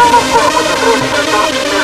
Oh, my God.